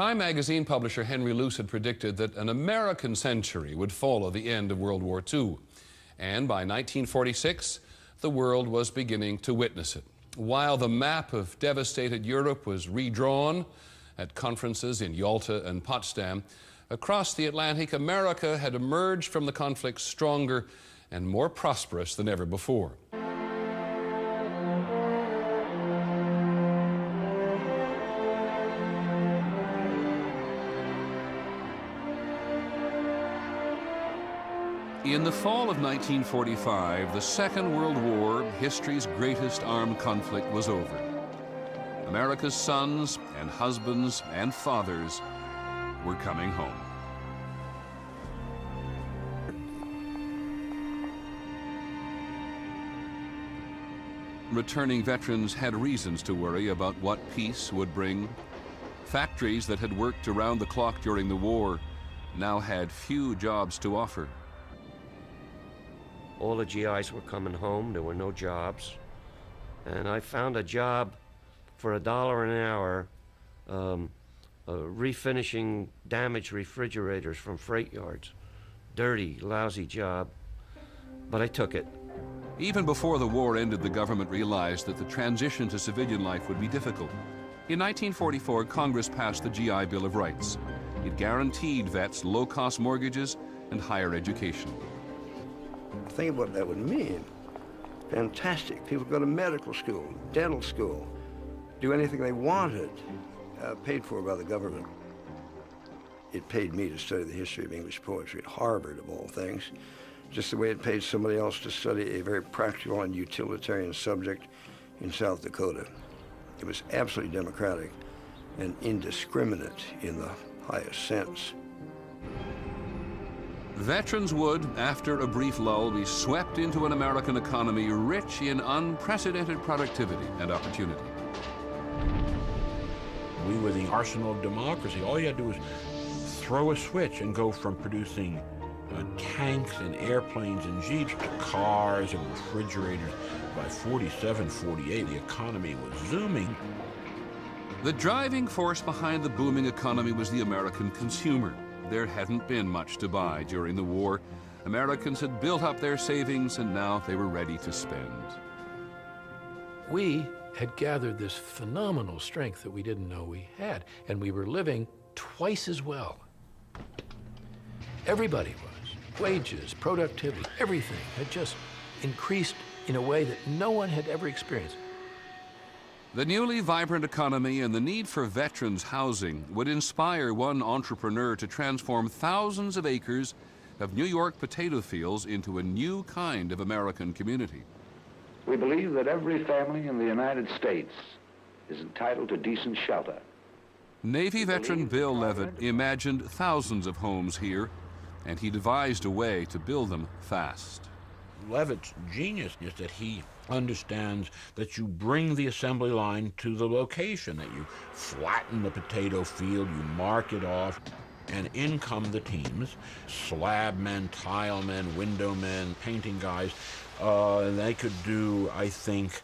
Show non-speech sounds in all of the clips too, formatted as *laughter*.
Time magazine publisher Henry Luce had predicted that an American century would follow the end of World War II. And by 1946, the world was beginning to witness it. While the map of devastated Europe was redrawn at conferences in Yalta and Potsdam, across the Atlantic, America had emerged from the conflict stronger and more prosperous than ever before. In the fall of 1945, the Second World War, history's greatest armed conflict, was over. America's sons and husbands and fathers were coming home. Returning veterans had reasons to worry about what peace would bring. Factories that had worked around the clock during the war now had few jobs to offer. All the GIs were coming home. There were no jobs. And I found a job for a dollar an hour um, uh, refinishing damaged refrigerators from freight yards. Dirty, lousy job. But I took it. Even before the war ended, the government realized that the transition to civilian life would be difficult. In 1944, Congress passed the GI Bill of Rights. It guaranteed vets low-cost mortgages and higher education. Think of what that would mean. Fantastic. People go to medical school, dental school, do anything they wanted, uh, paid for by the government. It paid me to study the history of English poetry at Harvard, of all things, just the way it paid somebody else to study a very practical and utilitarian subject in South Dakota. It was absolutely democratic and indiscriminate in the highest sense. Veterans would, after a brief lull, be swept into an American economy rich in unprecedented productivity and opportunity. We were the arsenal of democracy. All you had to do was throw a switch and go from producing uh, tanks and airplanes and jeeps to cars and refrigerators. By 47, 48, the economy was zooming. The driving force behind the booming economy was the American consumer there hadn't been much to buy during the war. Americans had built up their savings and now they were ready to spend. We had gathered this phenomenal strength that we didn't know we had, and we were living twice as well. Everybody was. Wages, productivity, everything had just increased in a way that no one had ever experienced. The newly vibrant economy and the need for veterans housing would inspire one entrepreneur to transform thousands of acres of New York potato fields into a new kind of American community. We believe that every family in the United States is entitled to decent shelter. Navy veteran Bill Levitt imagined thousands of homes here, and he devised a way to build them fast. Levitt's genius is that he understands that you bring the assembly line to the location, that you flatten the potato field, you mark it off, and in come the teams slab men, tile men, window men, painting guys. Uh, they could do, I think,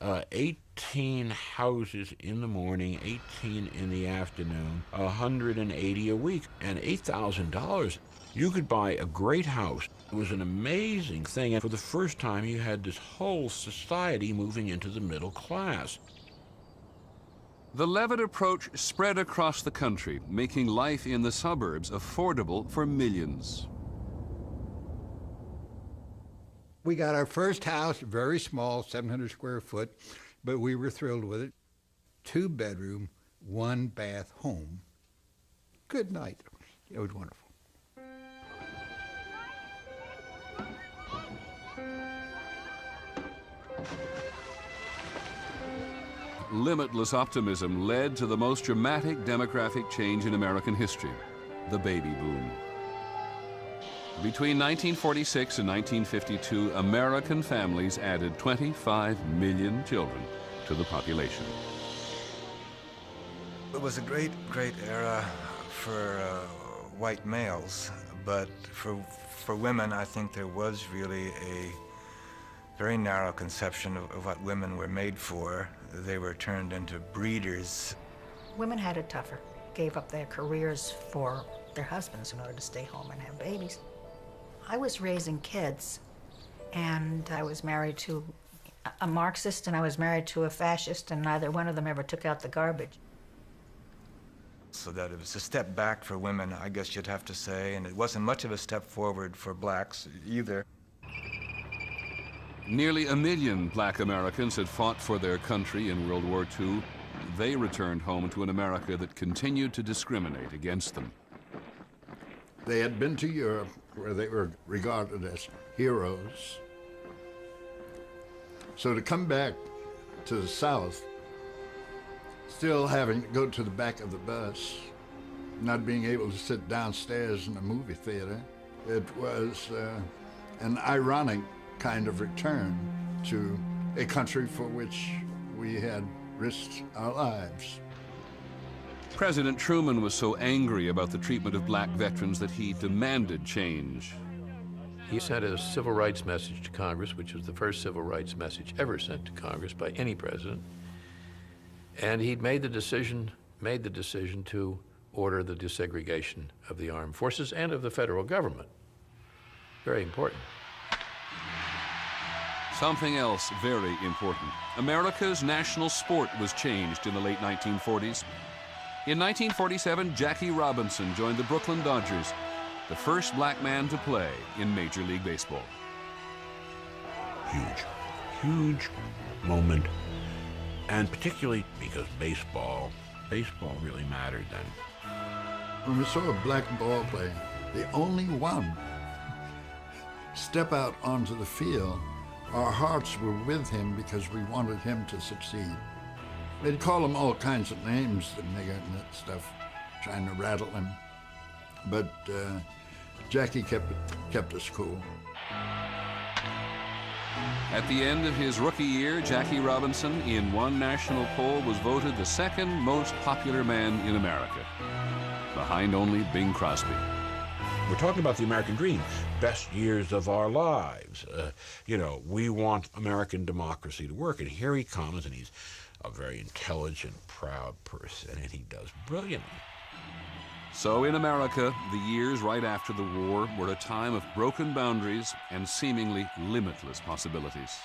uh, 18 houses in the morning, 18 in the afternoon, 180 a week, and $8,000. You could buy a great house it was an amazing thing, and for the first time, you had this whole society moving into the middle class. The Levitt approach spread across the country, making life in the suburbs affordable for millions. We got our first house, very small, 700 square foot, but we were thrilled with it. Two bedroom, one bath home. Good night. It was wonderful. Limitless optimism led to the most dramatic demographic change in American history, the baby boom. Between 1946 and 1952, American families added 25 million children to the population. It was a great, great era for uh, white males, but for, for women, I think there was really a very narrow conception of, of what women were made for they were turned into breeders. Women had it tougher. gave up their careers for their husbands in order to stay home and have babies. I was raising kids, and I was married to a Marxist and I was married to a fascist, and neither one of them ever took out the garbage. So that it was a step back for women, I guess you'd have to say, and it wasn't much of a step forward for blacks either. Nearly a million black Americans had fought for their country in World War II. They returned home to an America that continued to discriminate against them. They had been to Europe, where they were regarded as heroes. So to come back to the South, still having to go to the back of the bus, not being able to sit downstairs in a movie theater, it was uh, an ironic kind of return to a country for which we had risked our lives. President Truman was so angry about the treatment of black veterans that he demanded change. He sent a civil rights message to Congress, which was the first civil rights message ever sent to Congress by any president. And he'd made the decision, made the decision to order the desegregation of the armed forces and of the federal government. Very important. Something else very important. America's national sport was changed in the late 1940s. In 1947, Jackie Robinson joined the Brooklyn Dodgers, the first black man to play in Major League Baseball. Huge, huge moment. And particularly because baseball, baseball really mattered then. When we saw a black ball player, the only one, step out onto the field, our hearts were with him because we wanted him to succeed. They'd call him all kinds of names, the nigger and that stuff, trying to rattle him. But uh, Jackie kept, kept us cool. At the end of his rookie year, Jackie Robinson, in one national poll, was voted the second most popular man in America, behind only Bing Crosby. We're talking about the American dream, best years of our lives. Uh, you know, we want American democracy to work, and here he comes, and he's a very intelligent, proud person, and he does brilliantly. So in America, the years right after the war were a time of broken boundaries and seemingly limitless possibilities.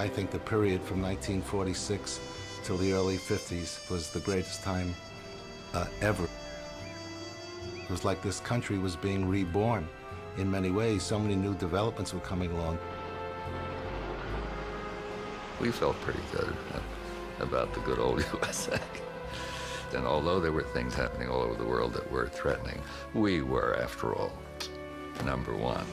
I think the period from 1946 till the early 50s was the greatest time uh, ever. It was like this country was being reborn in many ways. So many new developments were coming along. We felt pretty good about the good old *laughs* USA. And although there were things happening all over the world that were threatening, we were, after all, number one.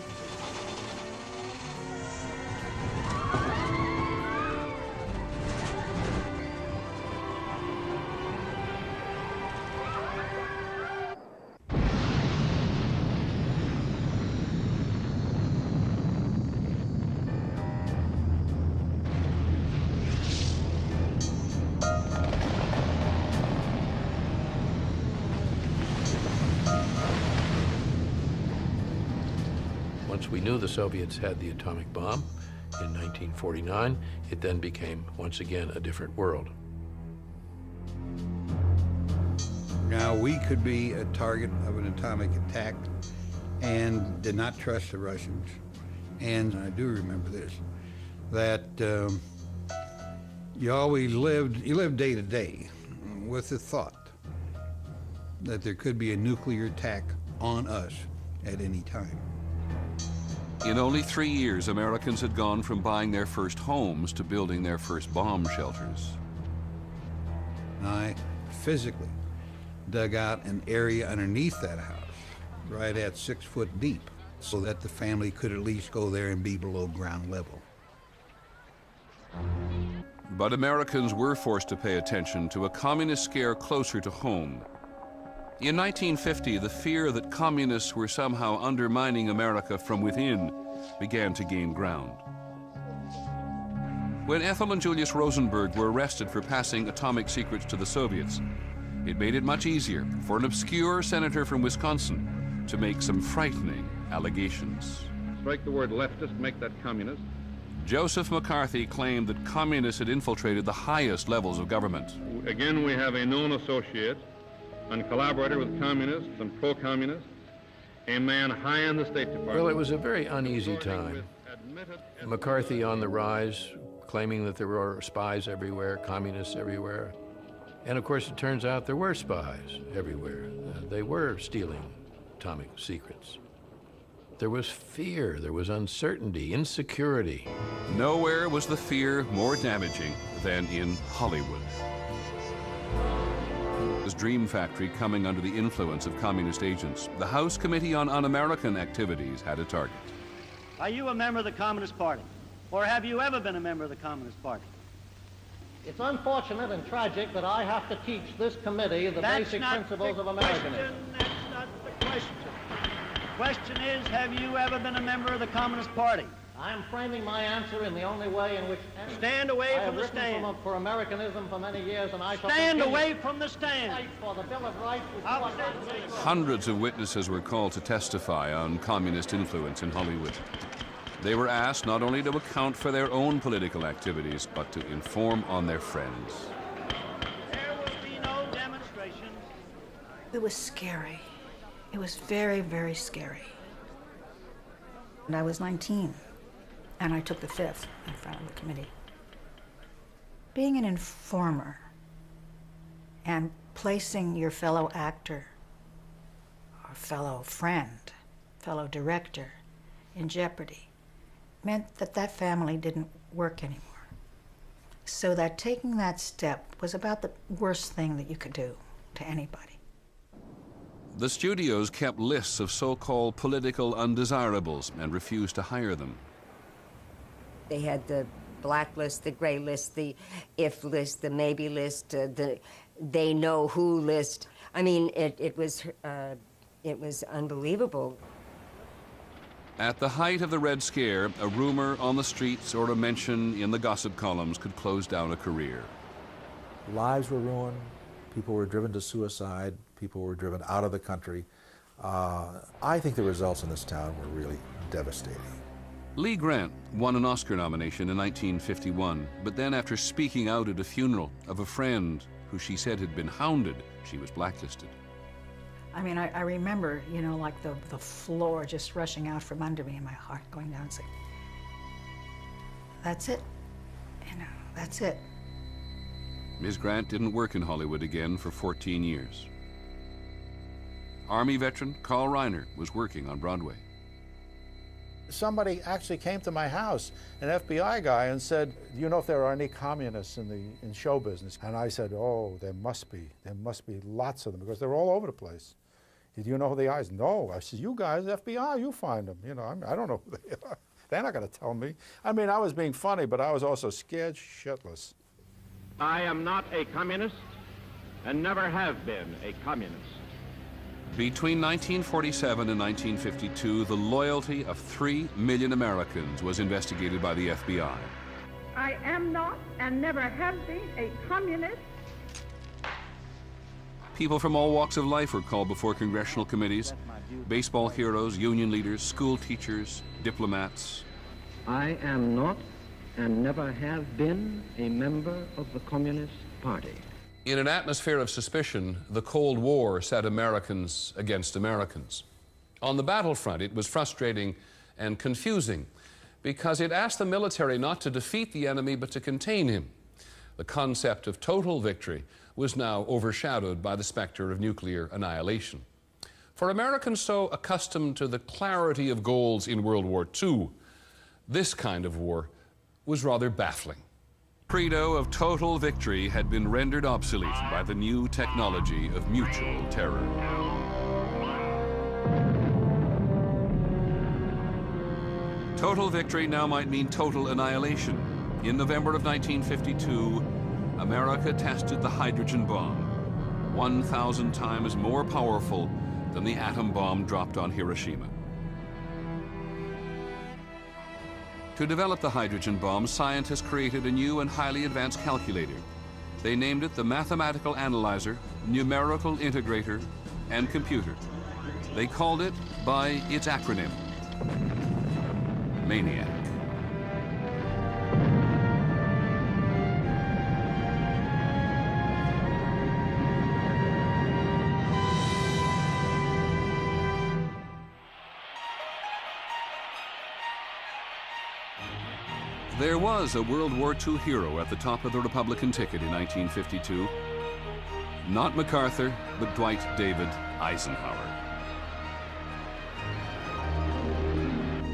Soviets had the atomic bomb in 1949, it then became, once again, a different world. Now, we could be a target of an atomic attack and did not trust the Russians. And I do remember this, that um, you always lived, you lived day to day with the thought that there could be a nuclear attack on us at any time. In only three years, Americans had gone from buying their first homes to building their first bomb shelters. I physically dug out an area underneath that house, right at six foot deep, so that the family could at least go there and be below ground level. But Americans were forced to pay attention to a communist scare closer to home. In 1950, the fear that communists were somehow undermining America from within began to gain ground. When Ethel and Julius Rosenberg were arrested for passing atomic secrets to the Soviets, it made it much easier for an obscure senator from Wisconsin to make some frightening allegations. Strike the word leftist, make that communist. Joseph McCarthy claimed that communists had infiltrated the highest levels of government. Again, we have a known associate and collaborator with communists and pro-communists, a man high in the State Department. Well, it was a very uneasy time. McCarthy on the rise, claiming that there were spies everywhere, communists everywhere. And of course, it turns out there were spies everywhere. Uh, they were stealing atomic secrets. There was fear, there was uncertainty, insecurity. Nowhere was the fear more damaging than in Hollywood. This dream factory coming under the influence of communist agents. The House Committee on Un-American Activities had a target. Are you a member of the Communist Party? Or have you ever been a member of the Communist Party? It's unfortunate and tragic that I have to teach this committee the That's basic principles the of Americanism. Question. That's not the question. The Question is, have you ever been a member of the Communist Party? I am framing my answer in the only way in which... Stand away I from the written stand. For, for Americanism for many years, and I shall Stand away from the stand. for the Bill of Rights, which you are not- Hundreds of witnesses were called to testify on communist influence in Hollywood. They were asked not only to account for their own political activities, but to inform on their friends. There will be no demonstrations. It was scary. It was very, very scary. And I was 19, and I took the fifth in front of the committee. Being an informer and placing your fellow actor or fellow friend, fellow director in jeopardy meant that that family didn't work anymore. So that taking that step was about the worst thing that you could do to anybody. The studios kept lists of so-called political undesirables and refused to hire them. They had the black list, the gray list, the if list, the maybe list, uh, the they know who list. I mean, it, it was uh, it was unbelievable. At the height of the Red Scare, a rumor on the streets or a mention in the gossip columns could close down a career. Lives were ruined. People were driven to suicide. People were driven out of the country. Uh, I think the results in this town were really devastating. Lee Grant won an Oscar nomination in 1951, but then after speaking out at a funeral of a friend who she said had been hounded, she was blacklisted. I mean, I, I remember, you know, like the, the floor just rushing out from under me and my heart going down. It's like, that's it. You know, that's it. Ms. Grant didn't work in Hollywood again for 14 years. Army veteran Carl Reiner was working on Broadway. Somebody actually came to my house, an FBI guy, and said, "Do you know if there are any communists in the in show business?" And I said, "Oh, there must be. There must be lots of them because they're all over the place." Do you know who they are? No. I said, You guys, FBI, you find them. You know, I, I don't know who they are. *laughs* They're not going to tell me. I mean, I was being funny, but I was also scared shitless. I am not a communist and never have been a communist. Between 1947 and 1952, the loyalty of three million Americans was investigated by the FBI. I am not and never have been a communist. People from all walks of life were called before congressional committees. Baseball heroes, union leaders, school teachers, diplomats. I am not and never have been a member of the Communist Party. In an atmosphere of suspicion, the Cold War set Americans against Americans. On the battlefront, it was frustrating and confusing because it asked the military not to defeat the enemy but to contain him. The concept of total victory was now overshadowed by the specter of nuclear annihilation. For Americans so accustomed to the clarity of goals in World War II, this kind of war was rather baffling. Credo of total victory had been rendered obsolete by the new technology of mutual terror. Total victory now might mean total annihilation. In November of 1952, America tested the hydrogen bomb, 1,000 times more powerful than the atom bomb dropped on Hiroshima. To develop the hydrogen bomb, scientists created a new and highly advanced calculator. They named it the Mathematical Analyzer, Numerical Integrator, and Computer. They called it by its acronym, MANIAC. Was a World War II hero at the top of the Republican ticket in 1952. Not MacArthur, but Dwight David Eisenhower.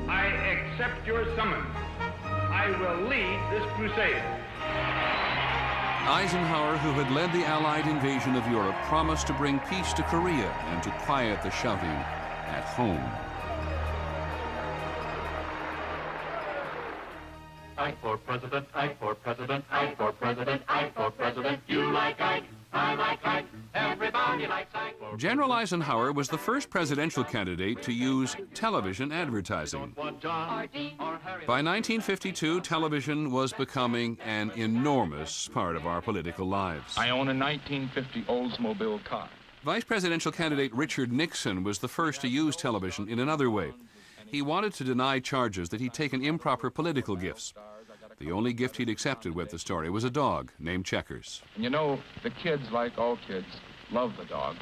I accept your summons. I will lead this crusade. Eisenhower, who had led the Allied invasion of Europe, promised to bring peace to Korea and to quiet the shouting at home. Ike for president, Ike for president, Ike for president, Ike for president. You like Ike, I like Ike, everybody likes Ike. General Eisenhower was the first presidential candidate to use television advertising. By 1952, television was becoming an enormous part of our political lives. I own a 1950 Oldsmobile car. Vice presidential candidate Richard Nixon was the first to use television in another way. He wanted to deny charges that he'd taken improper political gifts. The only gift he'd accepted with the story was a dog named Checkers. And you know, the kids, like all kids, love the dog.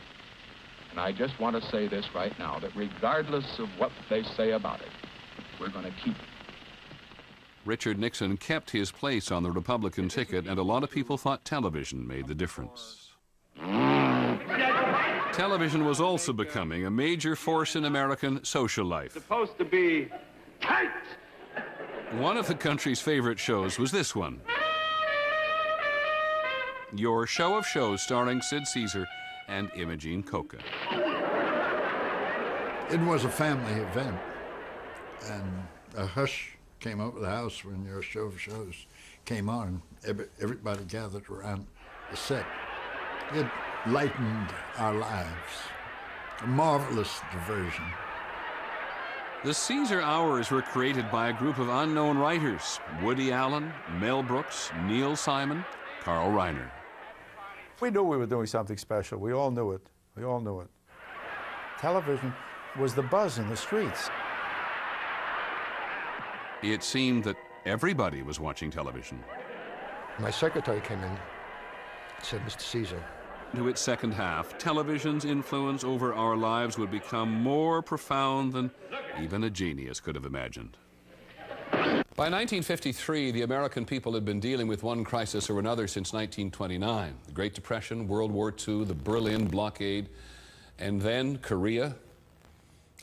And I just want to say this right now, that regardless of what they say about it, we're going to keep it. Richard Nixon kept his place on the Republican ticket, and a lot of people thought television made the difference. Television was also becoming a major force in American social life. Supposed to be tight. One of the country's favorite shows was this one. Your Show of Shows starring Sid Caesar and Imogene Coca. It was a family event, and a hush came over the house when your show of shows came on. Every, everybody gathered around the set. It lightened our lives. A marvelous diversion. The Caesar Hours were created by a group of unknown writers Woody Allen, Mel Brooks, Neil Simon, Carl Reiner. We knew we were doing something special. We all knew it. We all knew it. Television was the buzz in the streets. It seemed that everybody was watching television. My secretary came in and said, Mr. Caesar, To its second half, television's influence over our lives would become more profound than even a genius could have imagined. By 1953, the American people had been dealing with one crisis or another since 1929 the Great Depression, World War II, the Berlin blockade, and then Korea.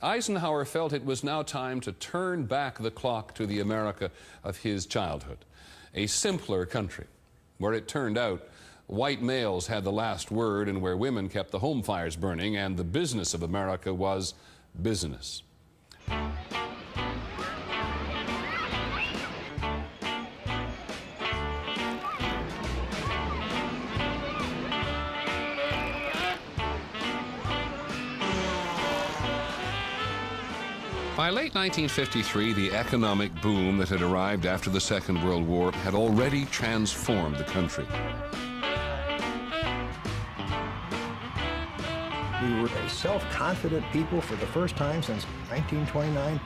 Eisenhower felt it was now time to turn back the clock to the America of his childhood, a simpler country, where it turned out white males had the last word and where women kept the home fires burning, and the business of America was business. By late 1953, the economic boom that had arrived after the Second World War had already transformed the country. We were a self-confident people for the first time since 1929.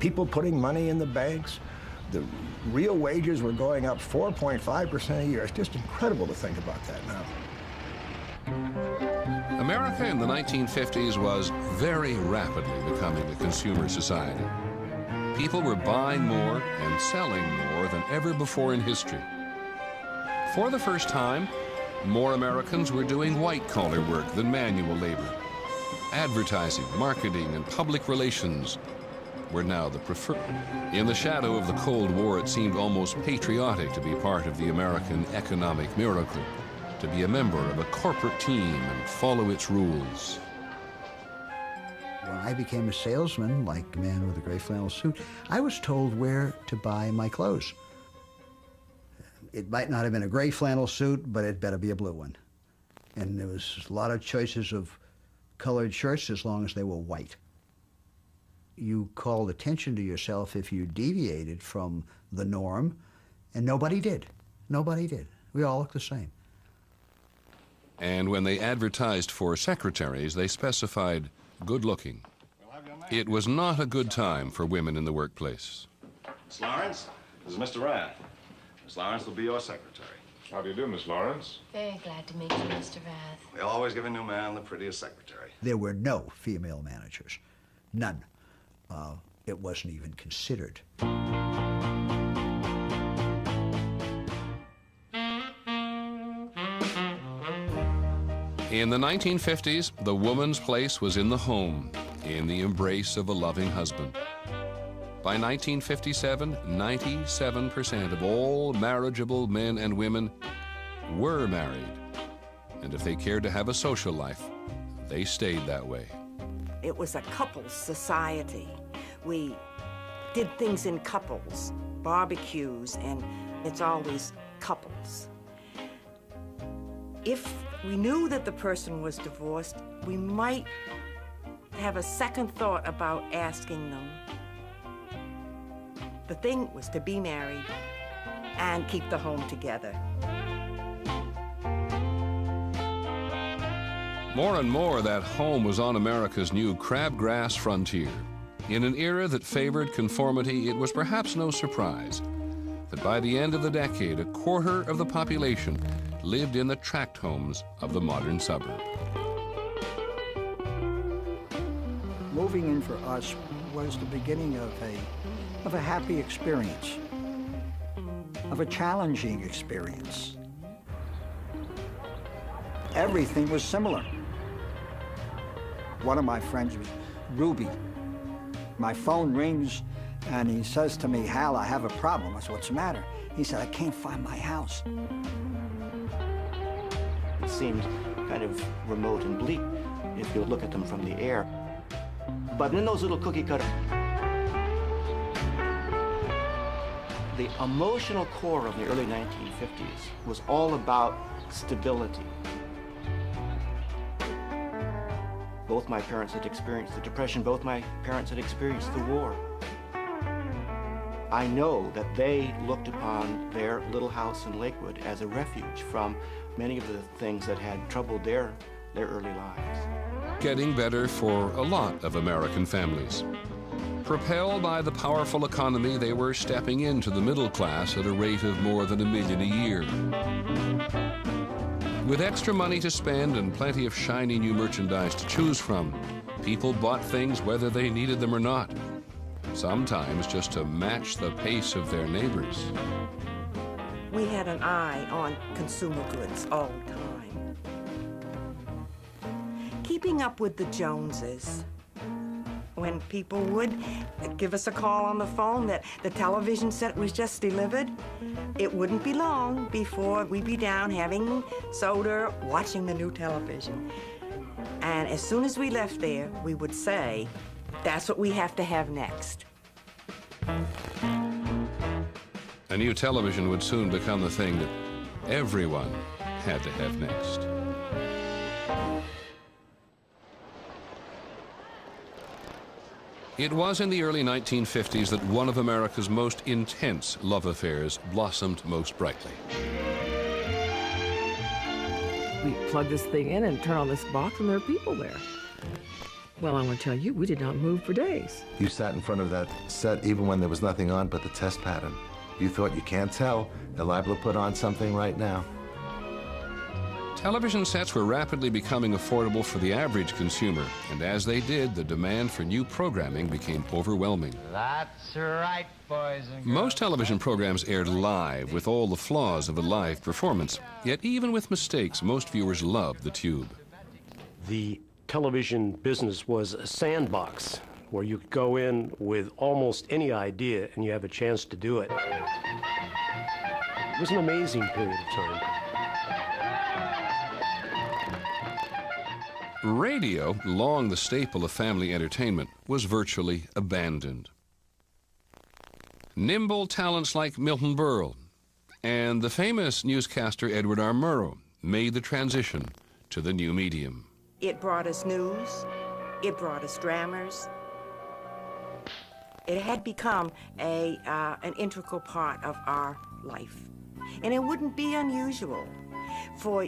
People putting money in the banks. The real wages were going up 4.5% a year. It's just incredible to think about that now. America in the 1950s was very rapidly becoming a consumer society. People were buying more and selling more than ever before in history. For the first time, more Americans were doing white collar work than manual labor. Advertising, marketing, and public relations were now the preferred. In the shadow of the Cold War, it seemed almost patriotic to be part of the American economic miracle, to be a member of a corporate team and follow its rules. When I became a salesman, like the man with the gray flannel suit, I was told where to buy my clothes. It might not have been a gray flannel suit, but it better be a blue one. And there was a lot of choices of colored shirts as long as they were white. you called attention to yourself if you deviated from the norm, and nobody did. Nobody did. We all looked the same. And when they advertised for secretaries, they specified good looking. It was not a good time for women in the workplace. It's Lawrence, this is Mr. Rath. Miss Lawrence will be your secretary. How do you do, Miss Lawrence? Very glad to meet you, Mr. Rath. We always give a new man the prettiest secretary. There were no female managers. None. Uh, it wasn't even considered. In the 1950s, the woman's place was in the home, in the embrace of a loving husband. By 1957, 97% of all marriageable men and women were married. And if they cared to have a social life, they stayed that way. It was a couples society. We did things in couples, barbecues, and it's always couples. If we knew that the person was divorced, we might have a second thought about asking them. The thing was to be married and keep the home together. More and more, that home was on America's new crabgrass frontier. In an era that favored conformity, it was perhaps no surprise that by the end of the decade, a quarter of the population lived in the tract homes of the modern suburb. Moving in for us was the beginning of a, of a happy experience, of a challenging experience. Everything was similar. One of my friends was Ruby. My phone rings and he says to me, Hal, I have a problem. I said, what's the matter? He said, I can't find my house. It seemed kind of remote and bleak if you look at them from the air. But in those little cookie cutter, the emotional core of the early 1950s was all about stability. Both my parents had experienced the Depression, both my parents had experienced the war. I know that they looked upon their little house in Lakewood as a refuge from many of the things that had troubled their, their early lives. Getting better for a lot of American families. Propelled by the powerful economy, they were stepping into the middle class at a rate of more than a million a year. With extra money to spend and plenty of shiny new merchandise to choose from, people bought things whether they needed them or not. Sometimes just to match the pace of their neighbors. We had an eye on consumer goods all the time. Keeping up with the Joneses. When people would give us a call on the phone that the television set was just delivered, it wouldn't be long before we'd be down having soda, watching the new television. And as soon as we left there, we would say, that's what we have to have next. A new television would soon become the thing that everyone had to have next. It was in the early 1950s that one of America's most intense love affairs blossomed most brightly. We plug this thing in and turn on this box, and there are people there. Well, I want to tell you, we did not move for days. You sat in front of that set even when there was nothing on but the test pattern. You thought you can't tell. They're liable to put on something right now. Television sets were rapidly becoming affordable for the average consumer, and as they did, the demand for new programming became overwhelming. That's right, boys and girls. Most television programs aired live with all the flaws of a live performance. Yet even with mistakes, most viewers loved the tube. The television business was a sandbox where you could go in with almost any idea and you have a chance to do it. It was an amazing period of time. Radio, long the staple of family entertainment, was virtually abandoned. Nimble talents like Milton Berle and the famous newscaster Edward R. Murrow made the transition to the new medium. It brought us news, it brought us dramas, It had become a, uh, an integral part of our life. And it wouldn't be unusual for,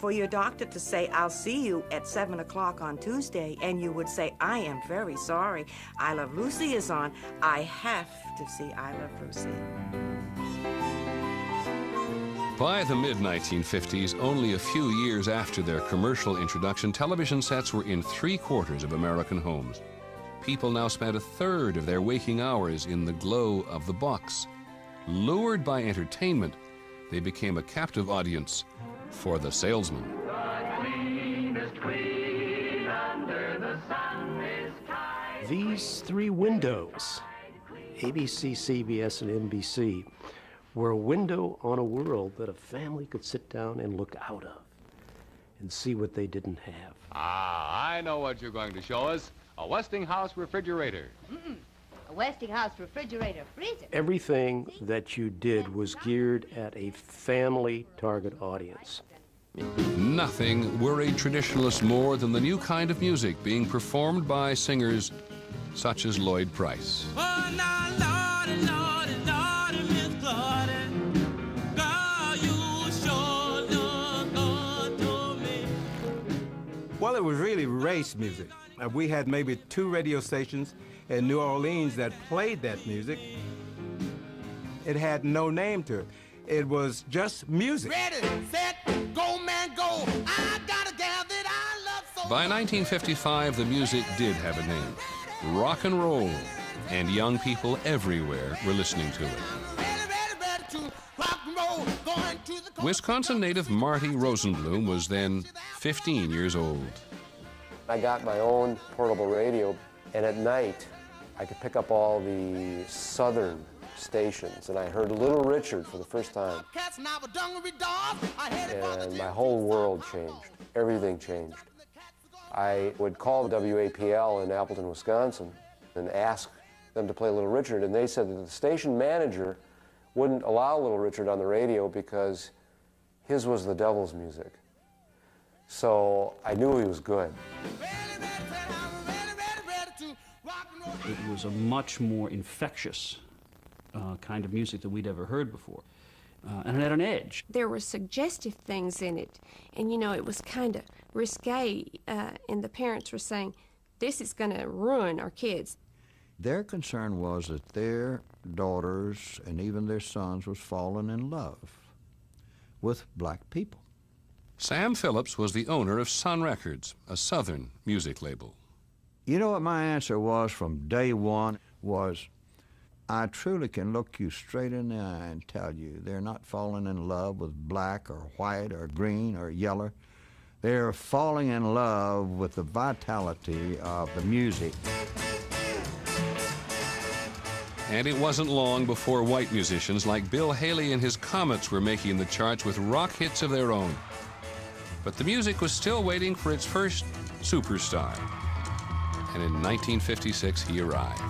for your doctor to say, I'll see you at 7 o'clock on Tuesday, and you would say, I am very sorry. I Love Lucy is on. I have to see I Love Lucy. By the mid 1950s, only a few years after their commercial introduction, television sets were in three quarters of American homes. People now spent a third of their waking hours in the glow of the box. Lured by entertainment, they became a captive audience for the salesman. These three windows, ABC, CBS, and NBC, were a window on a world that a family could sit down and look out of and see what they didn't have. Ah, I know what you're going to show us. A Westinghouse refrigerator. Mm-mm. A Westinghouse refrigerator freezer. Everything that you did was geared at a family target audience. Nothing worried traditionalists more than the new kind of music being performed by singers such as Lloyd Price. Well, it was really race music. Uh, we had maybe two radio stations in New Orleans that played that music. It had no name to it. It was just music. Ready, set, go, man, go. I got a gal that I love so By 1955, the music did have a name rock and roll, and young people everywhere were listening to it. Wisconsin native Marty Rosenblum was then 15 years old. I got my own portable radio, and at night I could pick up all the southern stations, and I heard Little Richard for the first time. And my whole world changed. Everything changed. I would call WAPL in Appleton, Wisconsin, and ask them to play Little Richard, and they said that the station manager wouldn't allow Little Richard on the radio because his was the devil's music. So I knew he was good. It was a much more infectious uh, kind of music than we'd ever heard before. Uh, and it had an edge. There were suggestive things in it, and you know, it was kind of risque, uh, and the parents were saying, This is going to ruin our kids. Their concern was that their daughters and even their sons was falling in love with black people. Sam Phillips was the owner of Sun Records, a southern music label. You know what my answer was from day one was I truly can look you straight in the eye and tell you they're not falling in love with black or white or green or yellow. They're falling in love with the vitality of the music. And it wasn't long before white musicians like Bill Haley and his Comets were making the charts with rock hits of their own. But the music was still waiting for its first superstar. And in 1956, he arrived.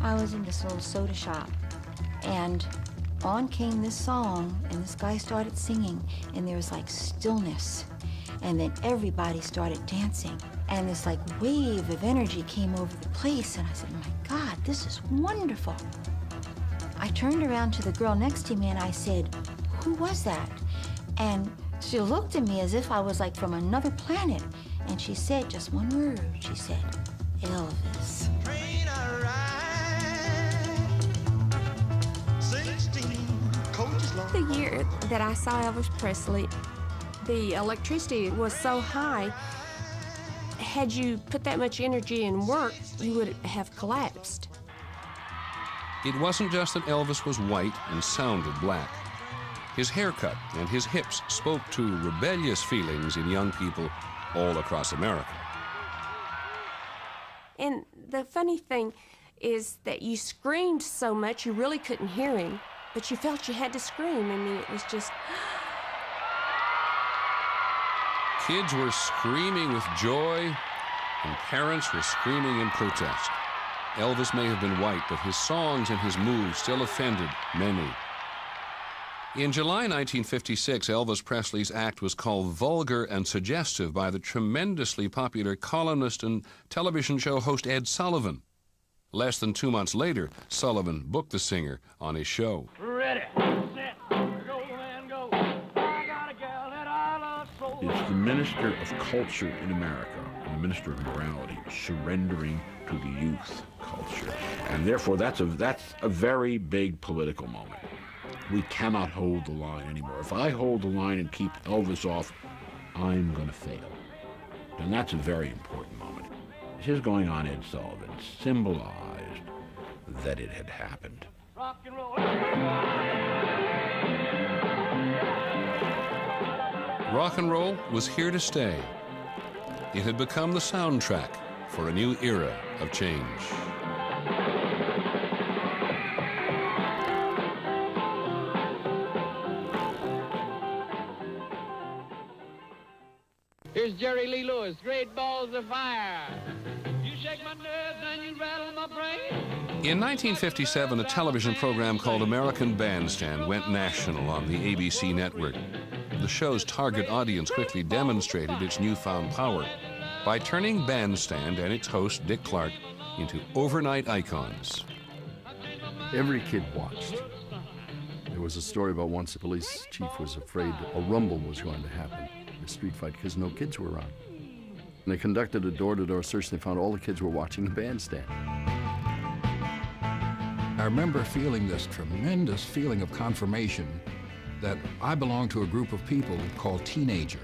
I was in this little soda shop, and on came this song, and this guy started singing, and there was like stillness. And then everybody started dancing, and this like wave of energy came over the place, and I said, my God, this is wonderful. I turned around to the girl next to me and I said, who was that? And she looked at me as if I was like from another planet. And she said just one word. She said, Elvis. The year that I saw Elvis Presley, the electricity was so high. Had you put that much energy in work, you would have collapsed. It wasn't just that Elvis was white and sounded black. His haircut and his hips spoke to rebellious feelings in young people all across America. And the funny thing is that you screamed so much you really couldn't hear him, but you felt you had to scream. I mean, it was just. *gasps* Kids were screaming with joy, and parents were screaming in protest. Elvis may have been white, but his songs and his moves still offended many. In July 1956, Elvis Presley's act was called vulgar and suggestive by the tremendously popular columnist and television show host Ed Sullivan. Less than two months later, Sullivan booked the singer on his show. Ready, set, go, man, go. I got a gal that I love so It's the minister of culture in America and the minister of morality surrendering to the youth culture. And therefore, that's a, that's a very big political moment. We cannot hold the line anymore. If I hold the line and keep Elvis off, I'm going to fail. And that's a very important moment. His going on Ed Sullivan symbolized that it had happened. rock and roll. Rock and roll was here to stay. It had become the soundtrack for a new era of change. Jerry Lee Lewis, Great Balls of Fire. You shake my nerves and you rattle my brain. In 1957, a television program called American Bandstand went national on the ABC network. The show's target audience quickly demonstrated its newfound power by turning Bandstand and its host, Dick Clark, into overnight icons. Every kid watched. There was a story about once a police chief was afraid a rumble was going to happen, a street fight, because no kids were around. And they conducted a door-to-door search and they found all the kids were watching the bandstand. I remember feeling this tremendous feeling of confirmation that I belong to a group of people called Teenager,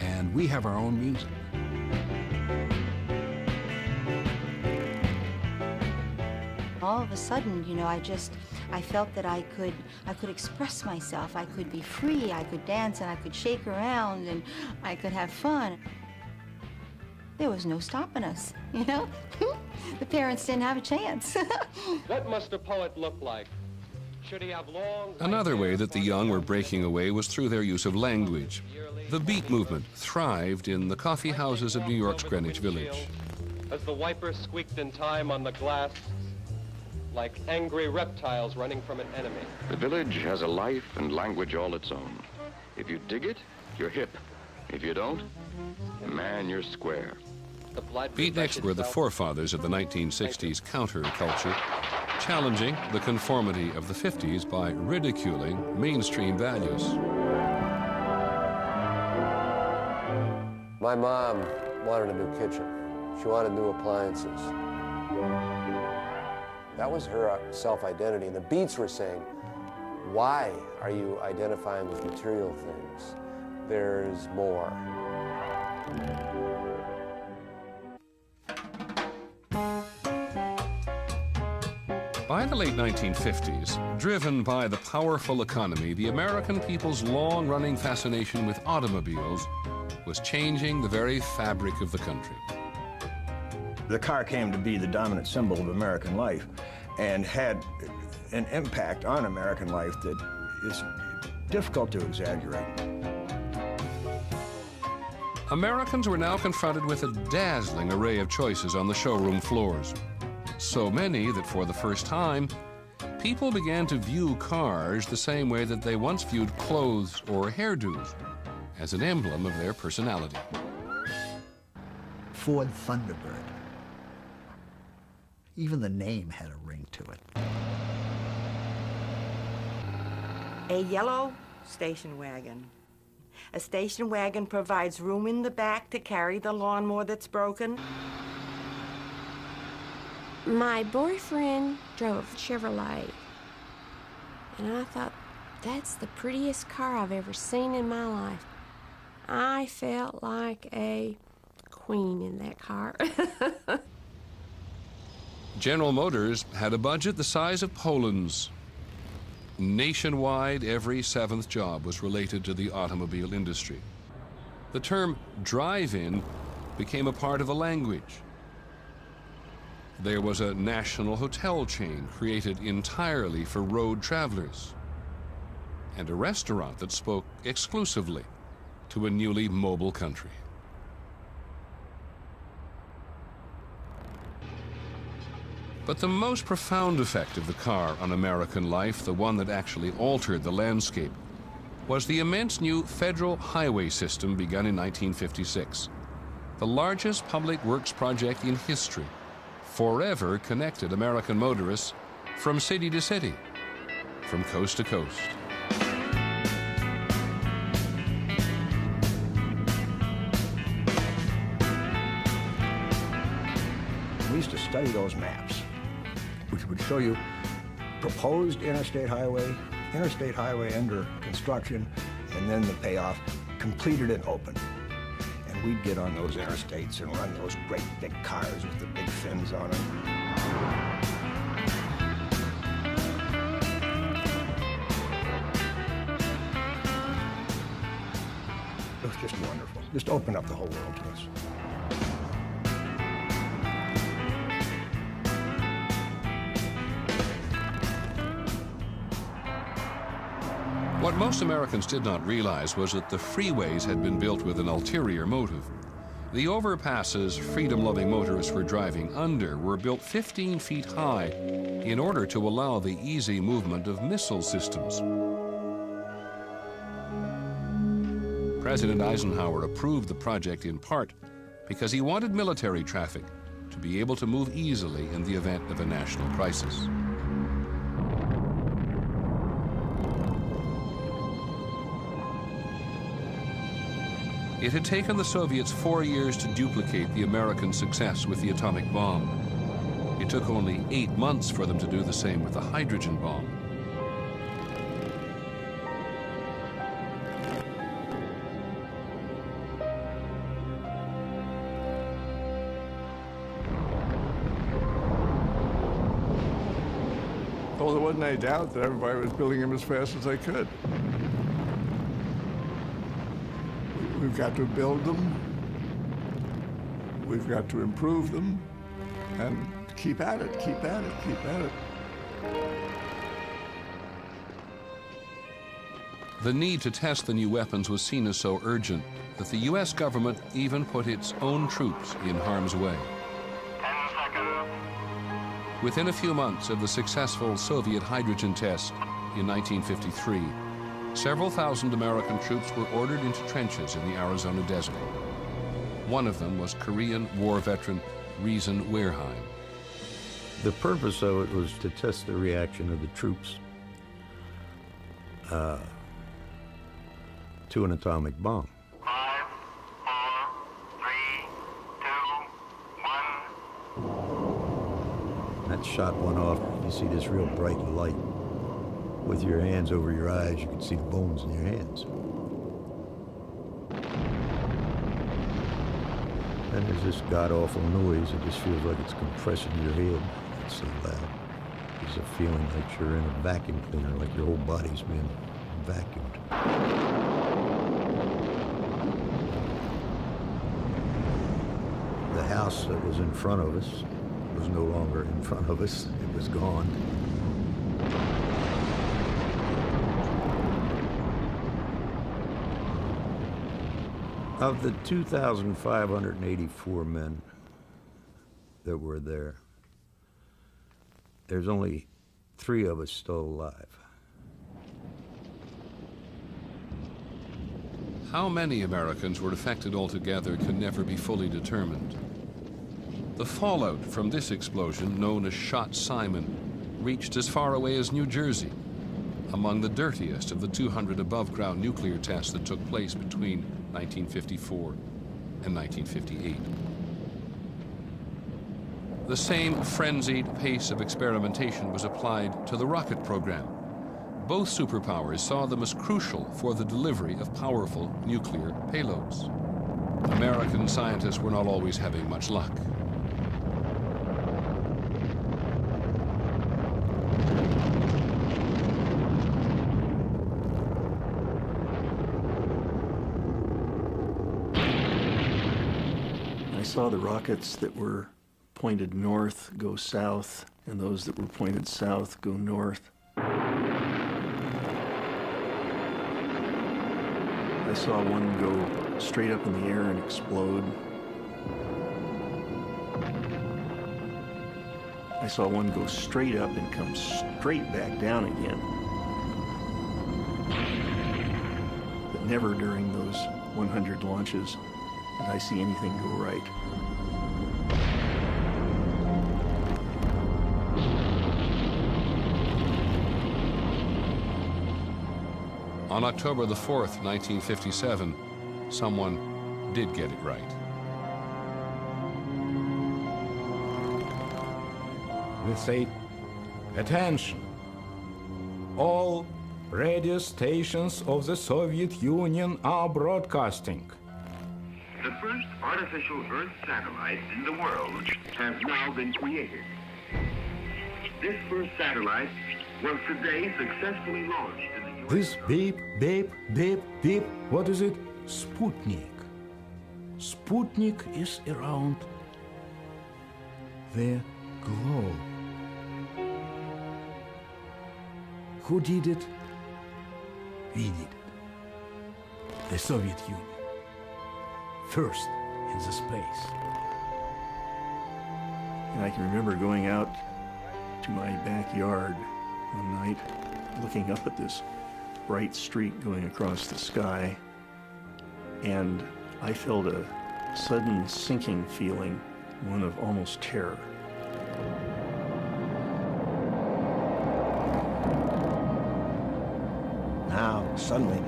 and we have our own music. All of a sudden, you know, I just, I felt that I could, I could express myself. I could be free. I could dance and I could shake around and I could have fun. There was no stopping us, *laughs* you know? *laughs* the parents didn't have a chance. *laughs* What must a poet look like? Should he have long... Another way that the young were breaking away was through their use of language. The beat movement thrived in the coffee houses of New York's Greenwich Village. As the wiper squeaked in time on the glass, like angry reptiles running from an enemy. The village has a life and language all its own. If you dig it, you're hip. If you don't, man, you're square. Beatniks were the forefathers of the 1960s counterculture, challenging the conformity of the 50s by ridiculing mainstream values. My mom wanted a new kitchen. She wanted new appliances. That was her uh, self-identity. And the Beats were saying, why are you identifying with material things? There's more. By the late 1950s, driven by the powerful economy, the American people's long running fascination with automobiles was changing the very fabric of the country. The car came to be the dominant symbol of American life and had an impact on American life that is difficult to exaggerate. Americans were now confronted with a dazzling array of choices on the showroom floors. So many that for the first time, people began to view cars the same way that they once viewed clothes or hairdos, as an emblem of their personality. Ford Thunderbird. Even the name had a ring to it. A yellow station wagon. A station wagon provides room in the back to carry the lawnmower that's broken. My boyfriend drove a Chevrolet, and I thought, that's the prettiest car I've ever seen in my life. I felt like a queen in that car. *laughs* General Motors had a budget the size of Poland's. Nationwide, every seventh job was related to the automobile industry. The term drive-in became a part of a language. There was a national hotel chain created entirely for road travelers, and a restaurant that spoke exclusively to a newly mobile country. But the most profound effect of the car on American life, the one that actually altered the landscape, was the immense new federal highway system begun in 1956. The largest public works project in history, forever connected American motorists from city to city, from coast to coast. We used to study those maps, which would show you proposed interstate highway, interstate highway under construction, and then the payoff, completed and open. We'd get on those interstates and run those great big cars with the big fins on them. It was just wonderful. Just opened up the whole world to us. What most Americans did not realize was that the freeways had been built with an ulterior motive. The overpasses freedom-loving motorists were driving under were built 15 feet high in order to allow the easy movement of missile systems. President Eisenhower approved the project in part because he wanted military traffic to be able to move easily in the event of a national crisis. It had taken the Soviets four years to duplicate the American success with the atomic bomb. It took only eight months for them to do the same with the hydrogen bomb. Well, there wasn't any doubt that everybody was building them as fast as they could. We've got to build them. We've got to improve them. And keep at it, keep at it, keep at it. The need to test the new weapons was seen as so urgent that the U.S. government even put its own troops in harm's way. Within a few months of the successful Soviet hydrogen test in 1953, several thousand American troops were ordered into trenches in the Arizona desert. One of them was Korean War veteran Reason Wehrheim. The purpose of it was to test the reaction of the troops uh, to an atomic bomb. That shot went off. You see this real bright light. With your hands over your eyes, you can see the bones in your hands. And there's this god-awful noise. It just feels like it's compressing your head. It's so loud. There's a feeling like you're in a vacuum cleaner, like your whole body's been vacuumed. The house that was in front of us was no longer in front of us. It was gone. Of the 2,584 men that were there, there's only three of us still alive. How many Americans were affected altogether can never be fully determined. The fallout from this explosion, known as Shot Simon, reached as far away as New Jersey, among the dirtiest of the 200 above-ground nuclear tests that took place between 1954 and 1958. The same frenzied pace of experimentation was applied to the rocket program. Both superpowers saw them as crucial for the delivery of powerful nuclear payloads. American scientists were not always having much luck. Saw the rockets that were pointed north go south, and those that were pointed south go north. I saw one go straight up in the air and explode. I saw one go straight up and come straight back down again. But never during those 100 launches did I see anything go right. On October the 4th, 1957, someone did get it right. We say, attention, all radio stations of the Soviet Union are broadcasting. First artificial Earth satellites in the world have now been created. This first satellite was today successfully launched in the This beep, beep, beep, beep, what is it? Sputnik. Sputnik is around the globe. Who did it? We did it. The Soviet Union. First in the space. And I can remember going out to my backyard one night, looking up at this bright streak going across the sky, and I felt a sudden sinking feeling, one of almost terror. Now, suddenly,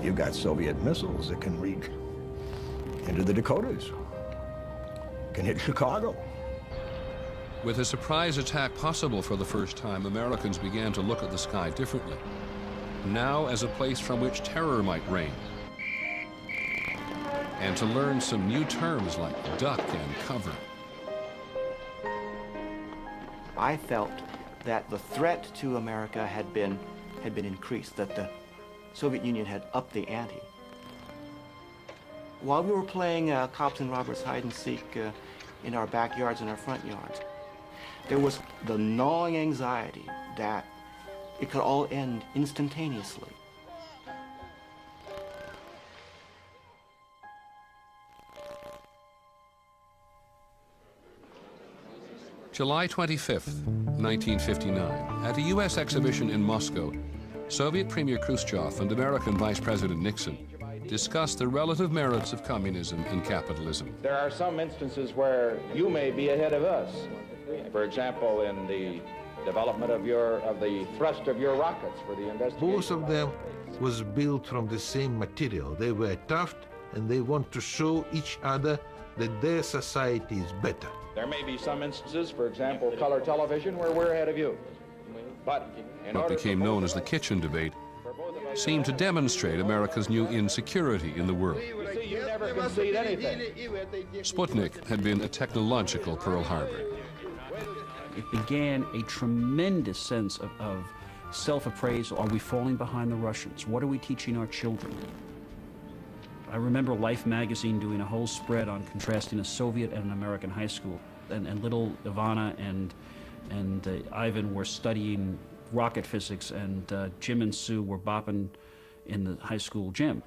you've got Soviet missiles that can reach into the Dakotas, can hit Chicago. With a surprise attack possible for the first time, Americans began to look at the sky differently. Now as a place from which terror might reign. And to learn some new terms like duck and cover. I felt that the threat to America had been, had been increased, that the Soviet Union had upped the ante. While we were playing uh, cops and robbers hide and seek uh, in our backyards and our front yards, there was the gnawing anxiety that it could all end instantaneously. July 25th, 1959, at a U.S. exhibition in Moscow, Soviet Premier Khrushchev and American Vice President Nixon discussed the relative merits of communism and capitalism. There are some instances where you may be ahead of us. For example, in the development of your of the thrust of your rockets for the investigation. Both of them was built from the same material. They were tough and they want to show each other that their society is better. There may be some instances, for example, color television, where we're ahead of you. But in What order became known as the kitchen debate seemed to demonstrate America's new insecurity in the world. Sputnik had been a technological Pearl Harbor. It began a tremendous sense of, of self-appraisal. Are we falling behind the Russians? What are we teaching our children? I remember Life magazine doing a whole spread on contrasting a Soviet and an American high school. And, and little Ivana and, and uh, Ivan were studying rocket physics, and uh, Jim and Sue were bopping in the high school gym.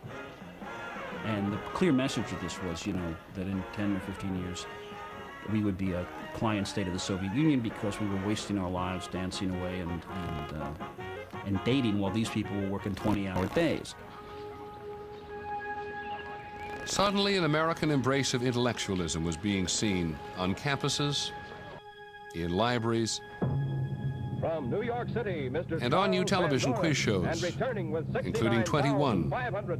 And the clear message of this was, you know, that in 10 or 15 years, we would be a client state of the Soviet Union because we were wasting our lives dancing away and, and, uh, and dating while these people were working 20-hour days. Suddenly, an American embrace of intellectualism was being seen on campuses, in libraries, From New York City, Mr. and on new television quiz shows, and returning with including 21. $69,500